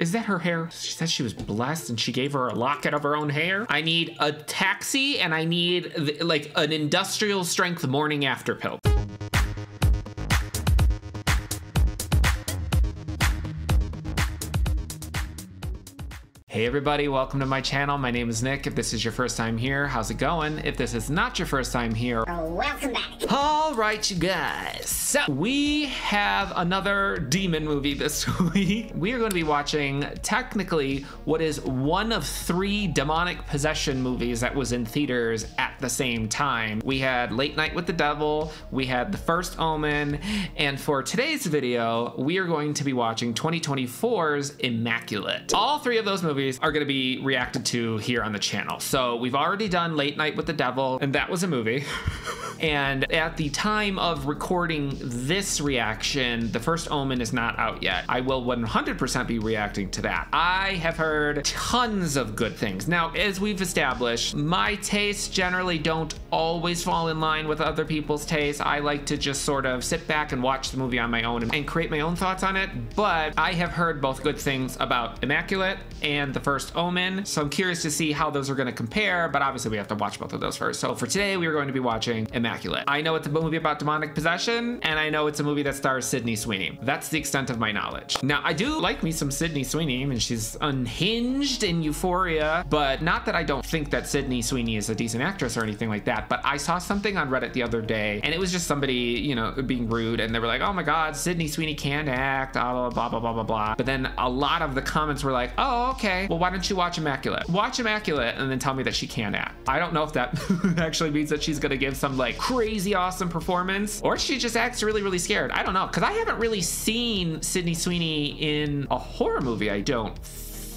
Is that her hair? She said she was blessed and she gave her a locket of her own hair. I need a taxi and I need like an industrial strength morning after pill. Hey everybody, welcome to my channel. My name is Nick. If this is your first time here, how's it going? If this is not your first time here, oh, welcome back. All right, you guys. So we have another demon movie this week. We are going to be watching technically what is one of three demonic possession movies that was in theaters at the same time. We had Late Night with the Devil, we had The First Omen, and for today's video, we are going to be watching 2024's Immaculate. All three of those movies movies are going to be reacted to here on the channel. So we've already done Late Night with the Devil, and that was a movie. and at the time of recording this reaction, The First Omen is not out yet. I will 100% be reacting to that. I have heard tons of good things. Now, as we've established, my tastes generally don't always fall in line with other people's tastes. I like to just sort of sit back and watch the movie on my own and create my own thoughts on it. But I have heard both good things about Immaculate and The First Omen. So I'm curious to see how those are going to compare, but obviously we have to watch both of those first. So for today, we are going to be watching Immaculate. I know it's a movie about demonic possession, and I know it's a movie that stars Sydney Sweeney. That's the extent of my knowledge. Now, I do like me some Sydney Sweeney, and she's unhinged in Euphoria, but not that I don't think that Sydney Sweeney is a decent actress or anything like that, but I saw something on Reddit the other day, and it was just somebody, you know, being rude, and they were like, oh my god, Sydney Sweeney can't act, blah, blah, blah, blah, blah, blah. But then a lot of the comments were like, oh, okay, well, why don't you watch Immaculate? Watch Immaculate and then tell me that she can't act. I don't know if that actually means that she's gonna give some like crazy awesome performance or she just acts really, really scared. I don't know, because I haven't really seen Sydney Sweeney in a horror movie, I don't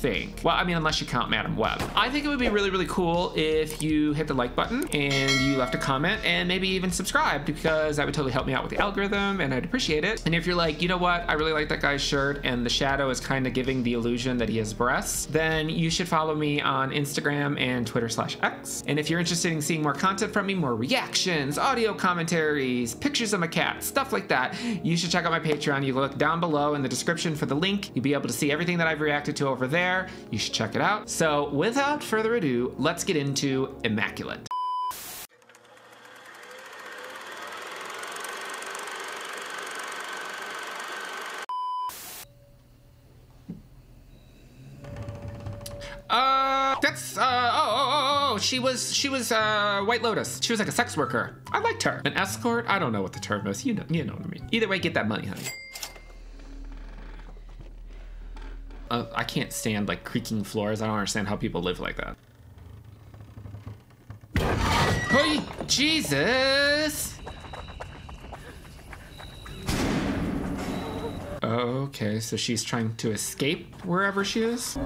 think. Well, I mean, unless you count Madame Web. I think it would be really, really cool if you hit the like button and you left a comment and maybe even subscribe because that would totally help me out with the algorithm and I'd appreciate it. And if you're like, you know what, I really like that guy's shirt and the shadow is kind of giving the illusion that he has breasts, then you should follow me on Instagram and Twitter slash X. And if you're interested in seeing more content from me, more reactions, audio commentaries, pictures of my cat, stuff like that, you should check out my Patreon. You look down below in the description for the link. You'll be able to see everything that I've reacted to over there there. You should check it out. So without further ado, let's get into Immaculate. Uh, that's, uh, oh, oh, oh, oh, she was, she was, uh, White Lotus. She was like a sex worker. I liked her. An escort? I don't know what the term is. You know, you know what I mean. Either way, get that money, honey. Uh, I can't stand like creaking floors. I don't understand how people live like that. Hey, Jesus! Okay, so she's trying to escape wherever she is?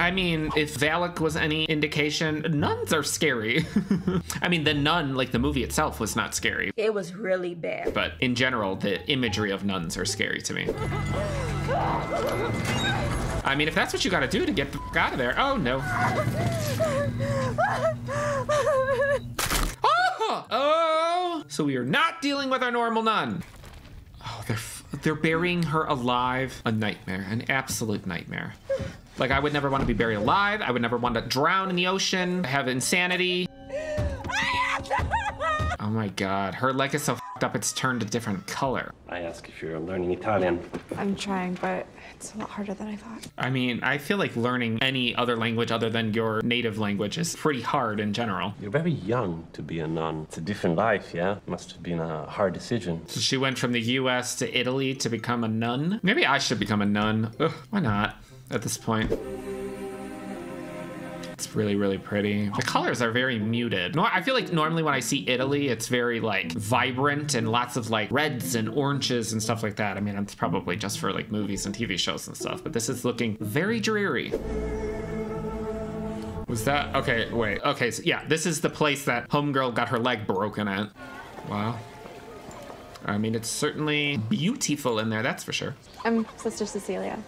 I mean, if Valak was any indication, nuns are scary. I mean, the nun, like the movie itself, was not scary. It was really bad. But in general, the imagery of nuns are scary to me. I mean, if that's what you gotta do to get the out of there. Oh, no. oh! Oh! So we are not dealing with our normal nun. Oh, they're they're burying her alive. A nightmare, an absolute nightmare. Like, I would never want to be buried alive. I would never want to drown in the ocean, I have insanity. oh my god, her leg is so up it's turned a different color. I ask if you're learning Italian. I'm trying, but it's a lot harder than I thought. I mean, I feel like learning any other language other than your native language is pretty hard in general. You're very young to be a nun. It's a different life, yeah? Must have been a hard decision. So she went from the US to Italy to become a nun? Maybe I should become a nun. Ugh, why not? At this point. It's really, really pretty. The colors are very muted. No, I feel like normally when I see Italy, it's very like vibrant and lots of like reds and oranges and stuff like that. I mean, it's probably just for like movies and TV shows and stuff, but this is looking very dreary. Was that, okay, wait. Okay, so yeah, this is the place that Homegirl got her leg broken at. Wow. I mean, it's certainly beautiful in there, that's for sure. I'm Sister Cecilia.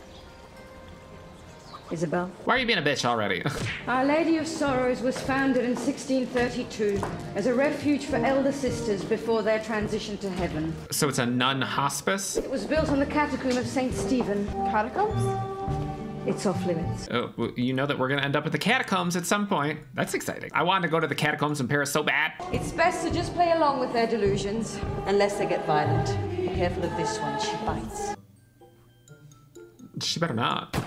Isabel? Why are you being a bitch already? Our Lady of Sorrows was founded in 1632 as a refuge for elder sisters before their transition to heaven. so it's a nun hospice? It was built on the catacomb of St. Stephen. Catacombs? It's off limits. Oh, well, you know that we're gonna end up at the catacombs at some point. That's exciting. I wanted to go to the catacombs in Paris so bad. It's best to just play along with their delusions. Unless they get violent. Be careful of this one, she bites. She better not.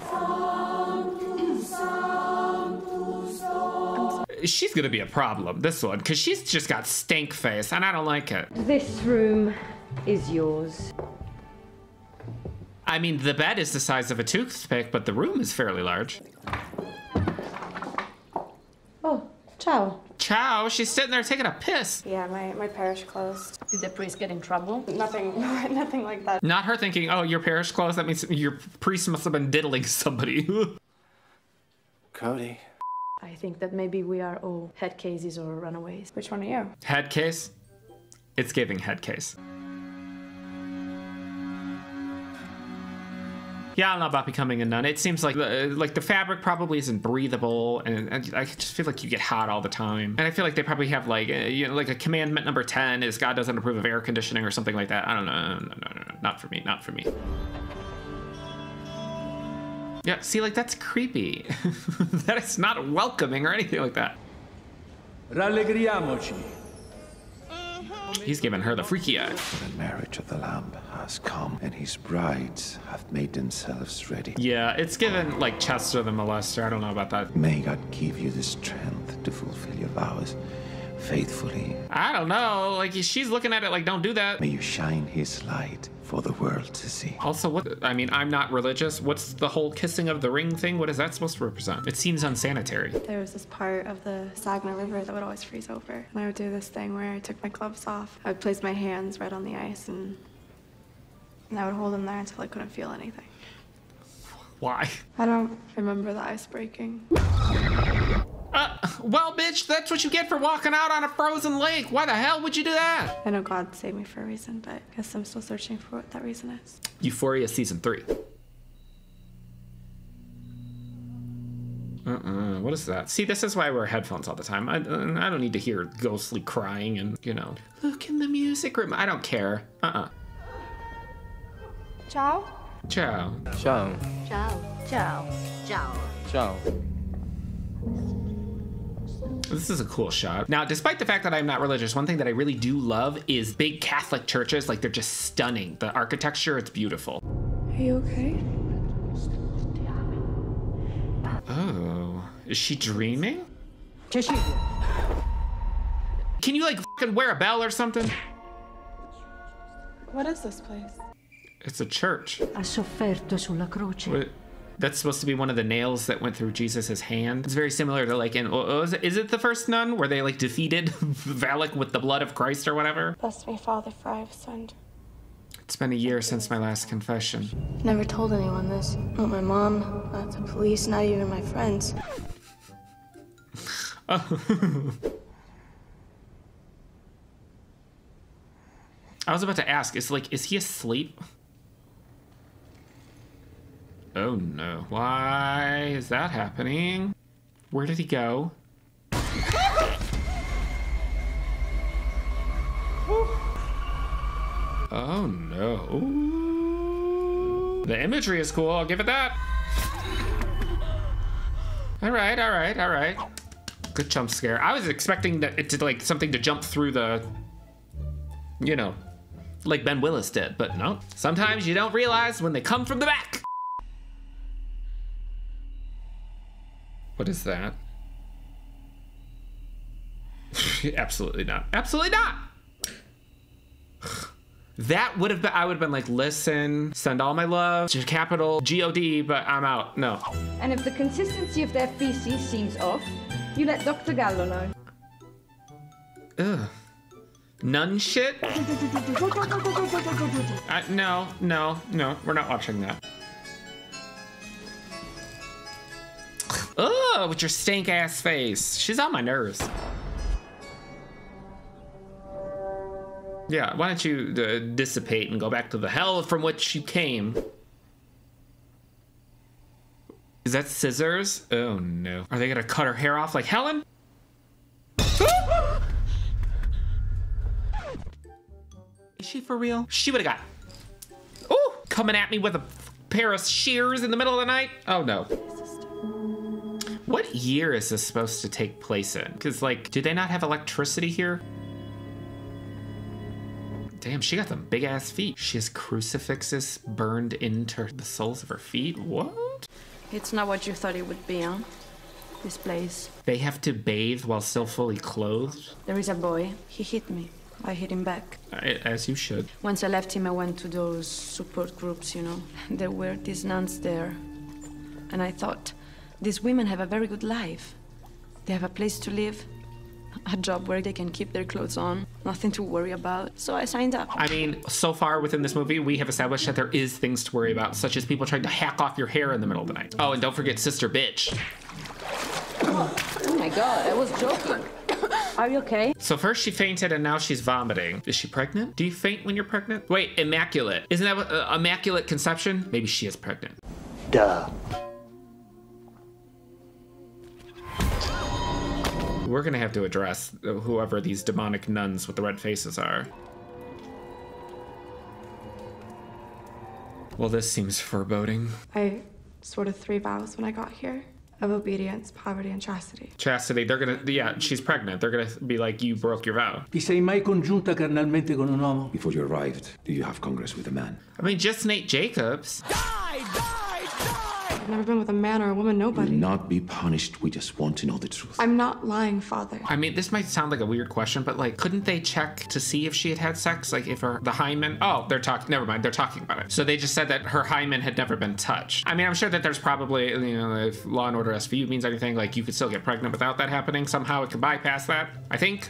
She's gonna be a problem, this one, because she's just got stink face, and I don't like it. This room is yours. I mean, the bed is the size of a toothpick, but the room is fairly large. Oh, ciao. Ciao, she's sitting there taking a piss. Yeah, my, my parish closed. Did the priest get in trouble? Nothing, nothing like that. Not her thinking, oh, your parish closed. That means your priest must have been diddling somebody. Cody. I think that maybe we are all head cases or runaways. Which one are you? head case? It's giving head case. Yeah, I don't know about becoming a nun. It seems like the, like the fabric probably isn't breathable, and, and I just feel like you get hot all the time. And I feel like they probably have like uh, you know like a commandment number ten is God doesn't approve of air conditioning or something like that. I don't know. No, no, no, no, not for me. Not for me. Yeah, see, like that's creepy. that is not welcoming or anything like that. Rallegriamoci. He's giving her the freaky eye. The marriage of the Lamb has come, and his brides have made themselves ready. Yeah, it's given like Chester the molester. I don't know about that. May God give you the strength to fulfill your vows faithfully. I don't know. Like she's looking at it like, don't do that. May you shine his light for the world to see. Also, what? I mean, I'm not religious. What's the whole kissing of the ring thing? What is that supposed to represent? It seems unsanitary. There was this part of the Saginaw River that would always freeze over. And I would do this thing where I took my gloves off. I would place my hands right on the ice and, and I would hold them there until I couldn't feel anything. Why? I don't remember the ice breaking. Uh, well, bitch, that's what you get for walking out on a frozen lake. Why the hell would you do that? I know God saved me for a reason, but I guess I'm still searching for what that reason is. Euphoria season three. Uh-uh, what is that? See, this is why I wear headphones all the time. I, I don't need to hear ghostly crying and, you know, look in the music room. I don't care. Uh-uh. Ciao? Ciao. Ciao. Ciao. Ciao. Ciao. Ciao. This is a cool shot. Now, despite the fact that I'm not religious, one thing that I really do love is big Catholic churches. Like, they're just stunning. The architecture, it's beautiful. Are you okay? Oh, is she dreaming? Can you, like, fucking wear a bell or something? What is this place? It's a church. Ha sofferto sulla croce. What- That's supposed to be one of the nails that went through Jesus's hand. It's very similar to like in oh, what was it? Is it the first nun where they like defeated Valak with the blood of Christ or whatever? Bless me, Father, for I have sinned. It's been a year since my last confession. Never told anyone this. Not my mom, not the police, not even my friends. I was about to ask, is like, is he asleep? Oh no. Why is that happening? Where did he go? Oh no. The imagery is cool, I'll give it that. Alright, alright, alright. Good jump scare. I was expecting that it to like something to jump through the you know, like Ben Willis did, but no. Sometimes you don't realize when they come from the back. What is that? Absolutely not. Absolutely not. That would have been, I would have been like, listen, send all my love to capital G-O-D, but I'm out. No. And if the consistency of their feces seems off, you let Dr. Gallo know. Ugh. Nun shit? Uh, no, no, no, we're not watching that. Ugh, with your stink ass face. She's on my nerves. Yeah, why don't you uh, dissipate and go back to the hell from which you came? Is that scissors? Oh no. Are they gonna cut her hair off like Helen? Is she for real? She would have got. Ooh, coming at me with a pair of shears in the middle of the night. Oh no. What year is this supposed to take place in? Because, like, do they not have electricity here? Damn, she got some big ass feet. She has crucifixes burned into the soles of her feet. What? It's not what you thought it would be, huh? This place. They have to bathe while still fully clothed? There is a boy. He hit me. I hit him back. As you should. Once I left him, I went to those support groups, you know. There were these nuns there. And I thought, these women have a very good life. They have a place to live, a job where they can keep their clothes on, nothing to worry about. So I signed up. I mean, so far within this movie, we have established that there is things to worry about, such as people trying to hack off your hair in the middle of the night. Oh, and don't forget Sister Bitch. Oh my god, I was joking. Are you okay? So first she fainted and now she's vomiting. Is she pregnant? Do you faint when you're pregnant? Wait, immaculate. Isn't that what, uh, immaculate conception? Maybe she is pregnant. Duh. We're gonna have to address whoever these demonic nuns with the red faces are. Well, this seems foreboding. I swore to three vows when I got here of obedience, poverty, and chastity. Chastity, they're gonna, yeah, she's pregnant. They're gonna be like, you broke your vow. Ti sei mai congiunta carnalmente con un uomo? Before you arrived, do you have congress with a man? I mean, just Nate Jacobs. I've never been with a man or a woman, Will nobody. not be punished. We just want to know the truth. I'm not lying, father. I mean, this might sound like a weird question, but like, couldn't they check to see if she had had sex? Like, if her the hymen? Oh, they're talking. Never mind, they're talking about it. So they just said that her hymen had never been touched. I mean, I'm sure that there's probably, you know, if Law and Order SVU means anything, like you could still get pregnant without that happening. Somehow it could bypass that. I think.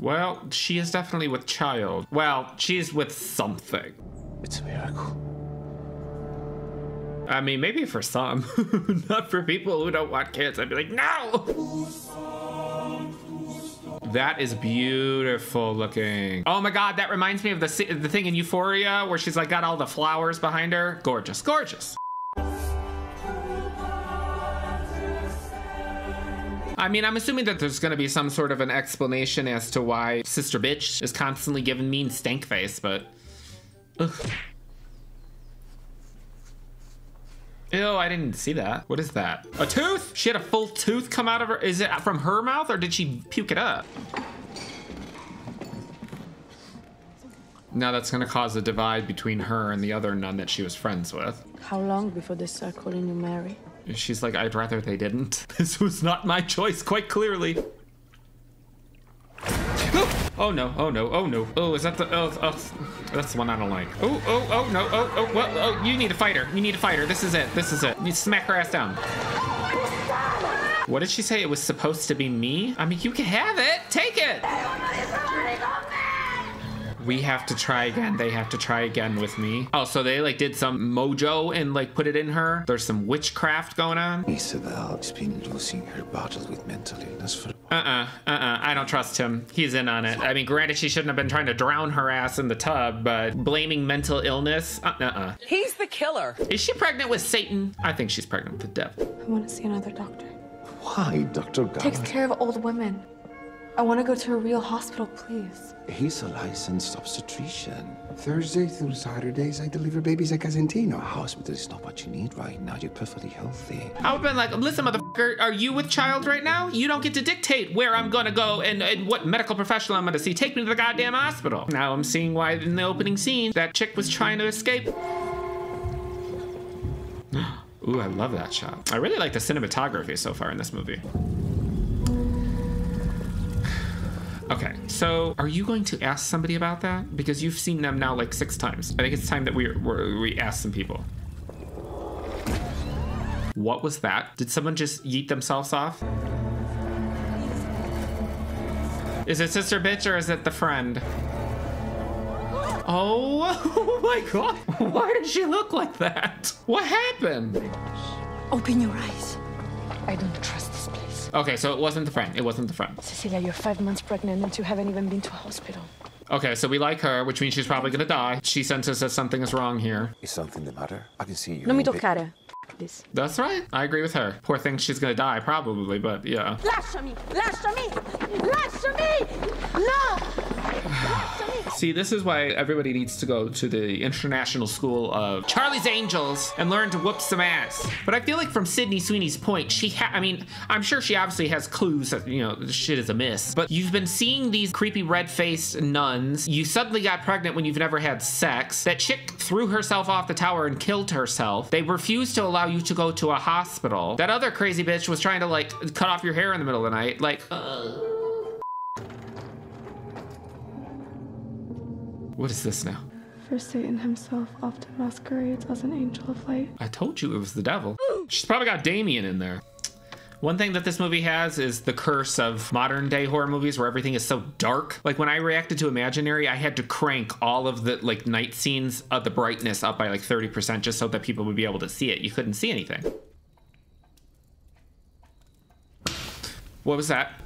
Well, she is definitely with child. Well, she's with something. It's a miracle. I mean, maybe for some, not for people who don't want kids. I'd be like, no. That is beautiful looking. Oh my god, that reminds me of the the thing in Euphoria where she's like got all the flowers behind her. Gorgeous, gorgeous. I mean, I'm assuming that there's gonna be some sort of an explanation as to why Sister Bitch is constantly giving mean stank face, but. Ugh. Ew, I didn't see that. What is that? A tooth? She had a full tooth come out of her. Is it from her mouth or did she puke it up? Now that's gonna cause a divide between her and the other nun that she was friends with. How long before they start calling you Mary? She's like, I'd rather they didn't. This was not my choice, quite clearly. Oh no, oh no, oh no. Oh, is that the, oh, oh, that's the one I don't like. Oh, oh, oh no, oh, oh, well, oh, you need a fighter. You need a fighter. This is it, this is it. You smack her ass down. What did she say? It was supposed to be me? I mean, you can have it. Take it. We have to try again. They have to try again with me. Oh, so they like did some mojo and like put it in her. There's some witchcraft going on. Isabel has been losing her battle with mental illness for Uh-uh, uh-uh. I don't trust him. He's in on it. I mean, granted, she shouldn't have been trying to drown her ass in the tub, but blaming mental illness? Uh, Uh-uh. He's the killer. Is she pregnant with Satan? I think she's pregnant with the devil. I want to see another doctor. Why, Dr. Takes care of old women. I want to go to a real hospital, please. He's a licensed obstetrician. Thursday through Saturdays, I deliver babies at Casentino. A hospital is not what you need right now. You're perfectly healthy. I would've been like, listen, motherfucker, are you with child right now? You don't get to dictate where I'm gonna go and, and what medical professional I'm gonna see. Take me to the goddamn hospital. Now I'm seeing why in the opening scene that chick was trying to escape. Ooh, I love that shot. I really like the cinematography so far in this movie. Okay, so are you going to ask somebody about that? Because you've seen them now like six times. I think it's time that we we we ask some people. What was that? Did someone just yeet themselves off? Is it Sister Bitch or is it the friend? Oh, oh my god. Why did she look like that? What happened? Open your eyes. I don't trust. Okay, so it wasn't the friend. It wasn't the friend. Cecilia, you're five months pregnant and you haven't even been to a hospital. Okay, so we like her, which means she's probably gonna die. She senses that something is wrong here. Is something the matter? I can see you. Non mi toccare. This. That's right. I agree with her. Poor thing, she's gonna die probably, but yeah. Lasciami! Lasciami! Lasciami! No! See, this is why everybody needs to go to the International School of Charlie's Angels and learn to whoop some ass. But I feel like from Sydney Sweeney's point, she ha- I mean, I'm sure she obviously has clues that, you know, shit is amiss. But you've been seeing these creepy red-faced nuns. You suddenly got pregnant when you've never had sex. That chick threw herself off the tower and killed herself. They refused to allow you to go to a hospital. That other crazy bitch was trying to, like, cut off your hair in the middle of the night. Like, uh... What is this now? For Satan himself often masquerades as an angel of light. I told you it was the devil. She's probably got Damien in there. One thing that this movie has is the curse of modern day horror movies where everything is so dark. Like when I reacted to Imaginary, I had to crank all of the like night scenes of the brightness up by like 30% just so that people would be able to see it. You couldn't see anything. What was that?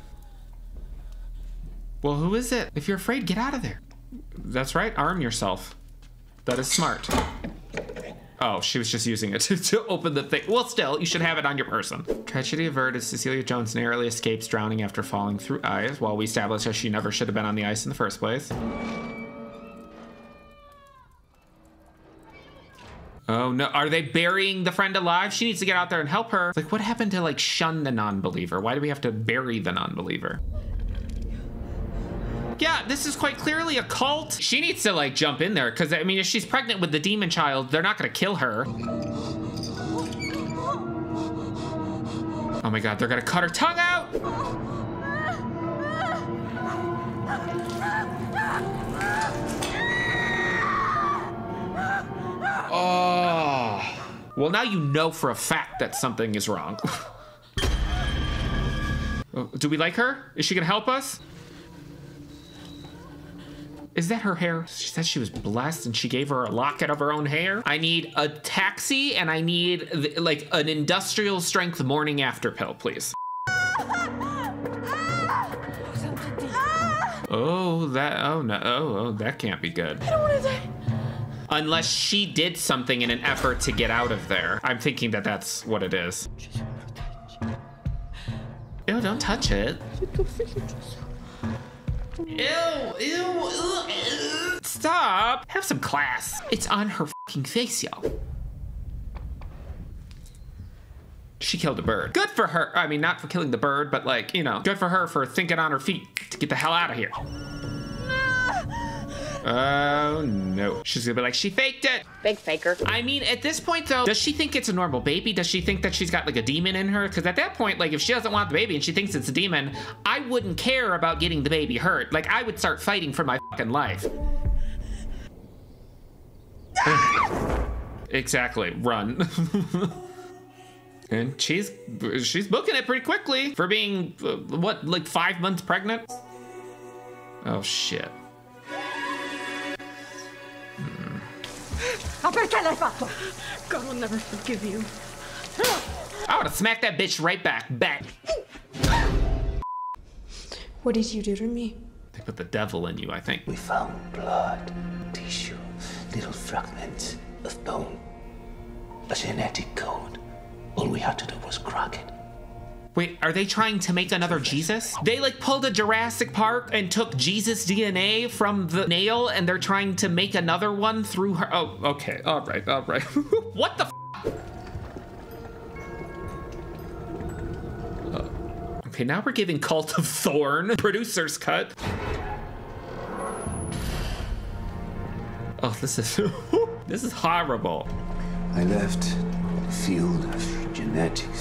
Well, who is it? If you're afraid, get out of there. That's right, arm yourself. That is smart. Oh, she was just using it to, to open the thing. Well, still, you should have it on your person. Tragedy averted, Cecilia Jones narrowly escapes drowning after falling through ice, while we establish that she never should have been on the ice in the first place. Oh no, are they burying the friend alive? She needs to get out there and help her. Like, what happened to like shun the non-believer? Why do we have to bury the non-believer? Yeah, this is quite clearly a cult. She needs to like jump in there because I mean, if she's pregnant with the demon child, they're not gonna kill her. Oh my god, they're gonna cut her tongue out! Oh. Well, now you know for a fact that something is wrong. Oh, Do we like her? Is she gonna help us? Is that her hair? She said she was blessed and she gave her a locket of her own hair. I need a taxi and I need th- like an industrial strength morning after pill, please. Oh, that, oh no, oh, oh, that can't be good. I don't want to die. Unless she did something in an effort to get out of there. I'm thinking that that's what it is. Ew, don't touch it. Ew, ew, ew. Stop. Have some class. It's on her fucking face, yo. She killed a bird. Good for her. I mean, not for killing the bird, but like, you know, good for her for thinking on her feet to get the hell out of here. Oh no. She's gonna be like, she faked it. Big faker. I mean, at this point though, does she think it's a normal baby? Does she think that she's got like a demon in her? Because at that point, like if she doesn't want the baby and she thinks it's a demon, I wouldn't care about getting the baby hurt. Like I would start fighting for my fucking life. exactly. Run. and she's she's booking it pretty quickly for being uh, what like five months pregnant. Oh shit. Ma perché l'hai fatto? God will never forgive you. I would have smacked that bitch right back. Back. What did you do to me? They put the devil in you, I think. We found blood, tissue, little fragments of bone. A genetic code. All we had to do was crack it. Wait, are they trying to make another Jesus? They like pulled a Jurassic Park and took Jesus DNA from the nail and they're trying to make another one through her. Oh, okay. All right. All right. what the Uh, Okay, now we're giving Cult of Thorn producer's cut. Oh, this is this is horrible. I left the field of genetics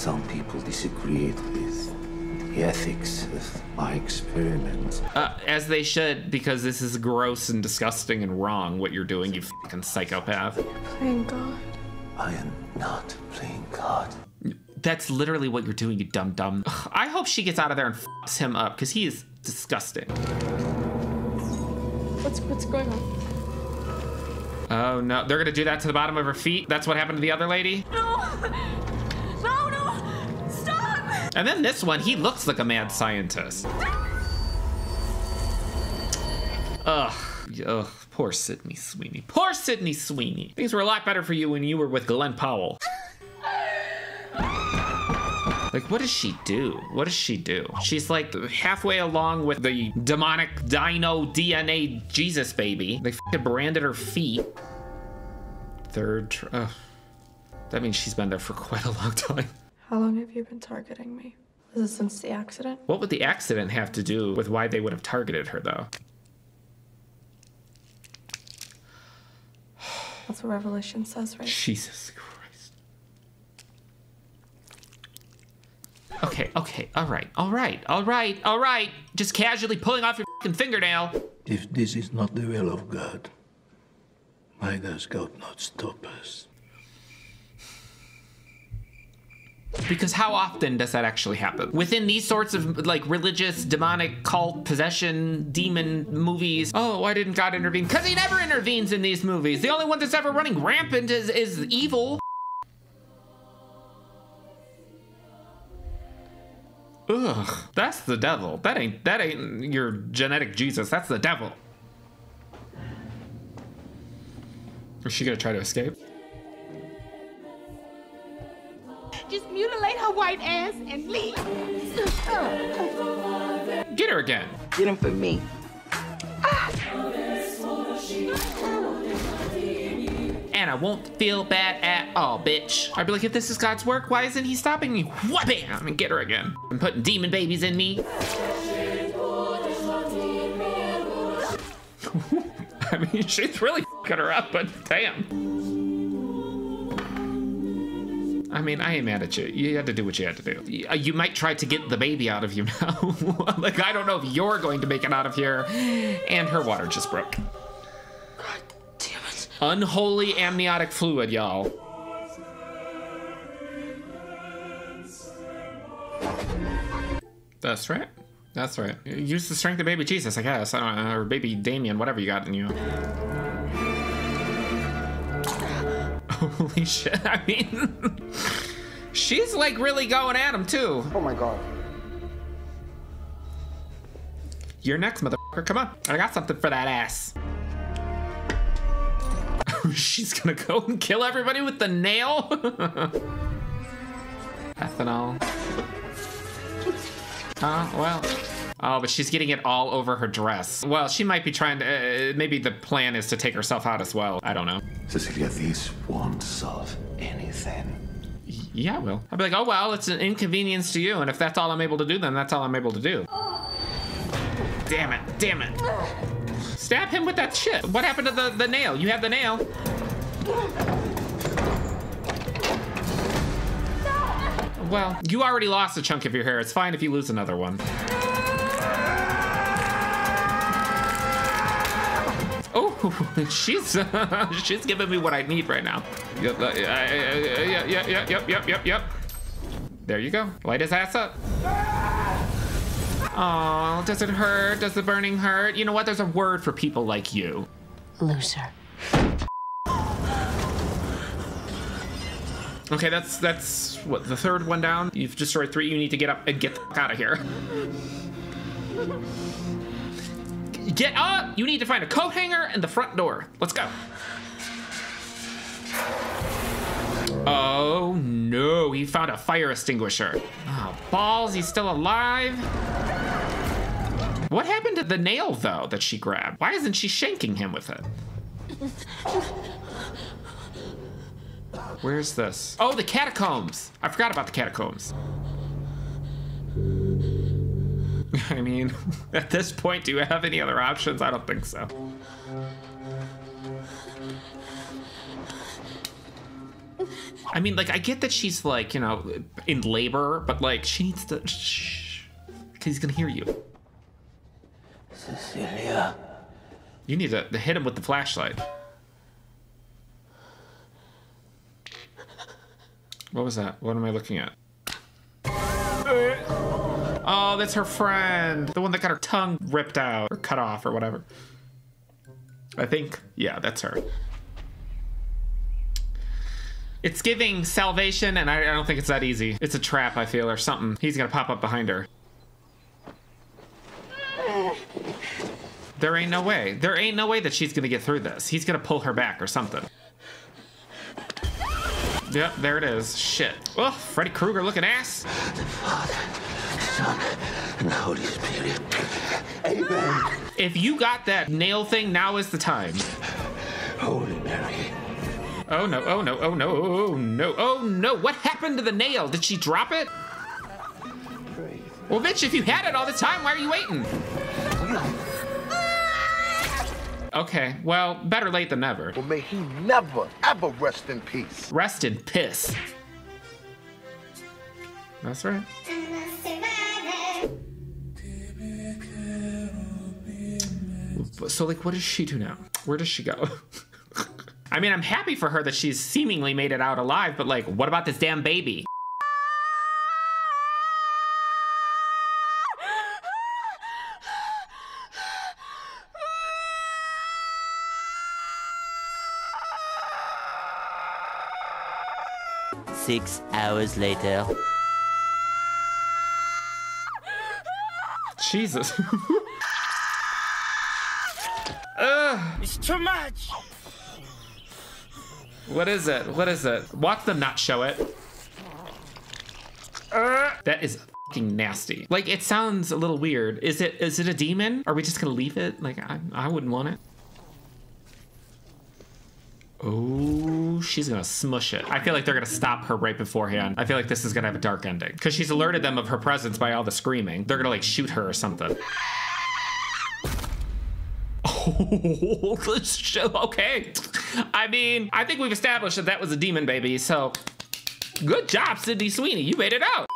some people disagreed with the ethics of my experiments. Uh, as they should, because this is gross and disgusting and wrong what you're doing, you fucking psychopath. Playing God. I am not playing God. That's literally what you're doing, you dumb dumb. Ugh, I hope she gets out of there and fucks him up, because he is disgusting. What's what's going on? Oh no, they're gonna do that to the bottom of her feet? That's what happened to the other lady? No! No, no! Stop! And then this one, he looks like a mad scientist. Ugh. Ugh. Poor Sydney Sweeney. Poor Sydney Sweeney. Things were a lot better for you when you were with Glen Powell. Like, what does she do? What does she do? She's like halfway along with the demonic dino DNA Jesus baby. They f***ing branded her feet. Third. Ugh. That means she's been there for quite a long time. How long have you been targeting me? Is it since the accident? What would the accident have to do with why they would have targeted her, though? That's what Revelation says, right? Jesus Christ. Okay, okay, all right, all right, all right, all right. Just casually pulling off your fing fingernail. If this is not the will of God, why does God not stop us? Because how often does that actually happen? Within these sorts of like religious, demonic, cult, possession, demon movies. Oh, why didn't God intervene? Because he never intervenes in these movies. The only one that's ever running rampant is, is evil. Ugh, that's the devil. That ain't that ain't your genetic Jesus. That's the devil. Is she gonna try to escape? Mutilate her white ass and leave. Get her again. Get him for me. Ah. and I won't feel bad at all, bitch. I'd be like, if this is God's work, why isn't he stopping me? What bam? And get her again. I'm putting demon babies in me. I mean, she's really fucking her up, but damn. I mean, I ain't mad at you. You had to do what you had to do. You- uh, You might try to get the baby out of you now. like, I don't know if you're going to make it out of here. And her water just broke. God damn it. Unholy amniotic fluid, y'all. That's right. That's right. Use the strength of baby Jesus, I guess. I don't know, or baby Damien, whatever you got in you. Holy shit. I mean, she's like really going at him too. Oh my god. You're next, motherfucker. Come on. I got something for that ass. She's gonna go and kill everybody with the nail? Ethanol. Oh, well. Oh, but she's getting it all over her dress. Well, she might be trying to. Uh, maybe the plan is to take herself out as well. I don't know. Cecilia, this won't solve anything. Yeah, it will. I'll be like, oh, well, it's an inconvenience to you. And if that's all I'm able to do, then that's all I'm able to do. Damn it. Damn it. Stab him with that shit. What happened to the, the nail? You have the nail. Well, you already lost a chunk of your hair. It's fine if you lose another one. Oh, she's she's giving me what I need right now. Yep, uh, yeah, yeah, yeah, yeah, yep, yep, yep, yep. There you go. Light his ass up. Oh, does it hurt? Does the burning hurt? You know what? There's a word for people like you. Loser. Okay, that's that's what the third one down. You've destroyed three. You need to get up and get the fuck out of here. Get up! You need to find a coat hanger and the front door. Let's go. Oh no, he found a fire extinguisher. Oh, balls, he's still alive. What happened to the nail though that she grabbed? Why isn't she shanking him with it? Where's this? Oh, the catacombs. I forgot about the catacombs. I mean, at this point, do you have any other options? I don't think so. I mean, like, I get that she's like, you know, in labor, but like, she needs to shh, because he's gonna hear you. Cecilia. You need to, to hit him with the flashlight. What was that? What am I looking at? Uh, Oh, that's her friend. The one that got her tongue ripped out or cut off or whatever. I think, yeah, that's her. It's giving salvation, and I, I don't think it's that easy. It's a trap, I feel, or something. He's gonna pop up behind her. There ain't no way. There ain't no way that she's gonna get through this. He's gonna pull her back or something. Yep, there it is. Shit. Oh, Freddy Krueger looking ass. Son, and the Holy Spirit. Amen. If you got that nail thing, now is the time. Holy Mary. Oh no, oh no, oh no, oh no, oh no. What happened to the nail? Did she drop it? Well, bitch, if you had it all the time, why are you waiting? Okay, well, better late than never. Well, may he never, ever rest in peace. Rest in piss. That's right. So, like, what does she do now? Where does she go? I mean, I'm happy for her that she's seemingly made it out alive, but like, what about this damn baby? Six hours later. Jesus. Ugh. It's too much. What is it? What is it? Watch them not show it. Uh, that is fucking nasty. Like it sounds a little weird. Is it is it a demon? Are we just gonna leave it? Like I, I wouldn't want it. Oh, she's gonna smush it. I feel like they're gonna stop her right beforehand. I feel like this is gonna have a dark ending. Because she's alerted them of her presence by all the screaming. They're gonna like shoot her or something. Show, okay. I mean, I think we've established that that was a demon baby, so good job, Sydney Sweeney. You made it out.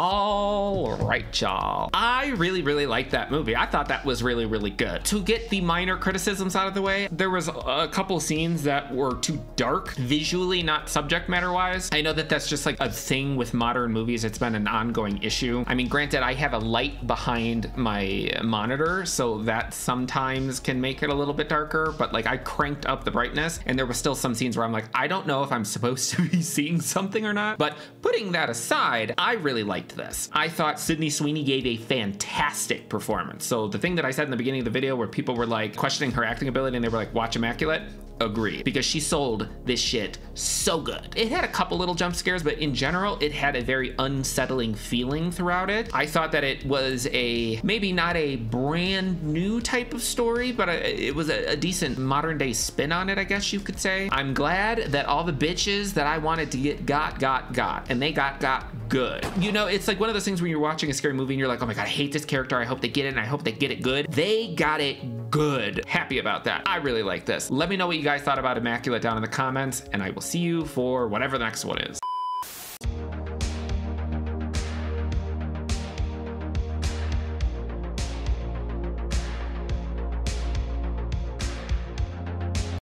All right, y'all. I really, really liked that movie. I thought that was really, really good. To get the minor criticisms out of the way, there was a couple scenes that were too dark, visually, not subject matter wise. I know that that's just like a thing with modern movies. It's been an ongoing issue. I mean, granted, I have a light behind my monitor, so that sometimes can make it a little bit darker, but like I cranked up the brightness and there was still some scenes where I'm like, I don't know if I'm supposed to be seeing something or not. But putting that aside, I really liked this. I thought Sydney Sweeney gave a fantastic performance. So the thing that I said in the beginning of the video where people were like questioning her acting ability and they were like, watch Immaculate, agree because she sold this shit so good. It had a couple little jump scares, but in general, it had a very unsettling feeling throughout it. I thought that it was a maybe not a brand new type of story, but it was a, a decent modern day spin on it, I guess you could say. I'm glad that all the bitches that I wanted to get got, got, got, and they got, got good. You know, it's like one of those things when you're watching a scary movie and you're like, oh my God, I hate this character. I hope they get it and I hope they get it good. They got it good. Happy about that. I really like this. Let me know what you guys thought about Immaculate down in the comments, and I will see you for whatever the next one is.